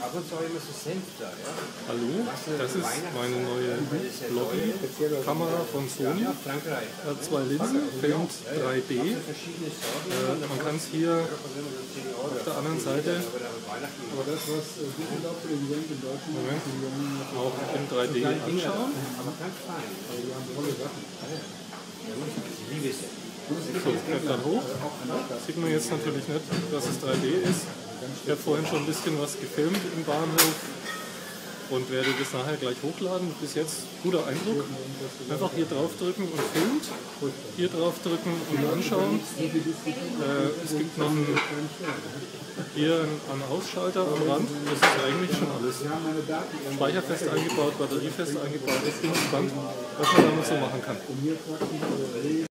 ab und zu immer so Senf da, ja. Hallo, das ist meine neue Lobby-Kamera von Sony. Hat zwei Linsen, filmt 3D. Äh, man kann es hier auf der anderen Seite äh, Moment. Auch in 3D anschauen. So, klettert hoch. Sieht man jetzt natürlich nicht, dass es 3D ist. Ich habe vorhin schon ein bisschen was gefilmt im Bahnhof und werde das nachher gleich hochladen. Bis jetzt guter Eindruck. Einfach hier drauf drücken und filmt. Hier drauf drücken und anschauen. Äh, es gibt noch einen, hier einen Ausschalter am Rand. Das ist eigentlich schon alles. Speicherfest eingebaut, batteriefest eingebaut. Ich bin gespannt, was man damit so machen kann.